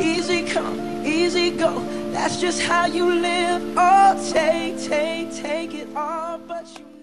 Easy come, easy go. That's just how you live. Oh, take, take, take it all, but you.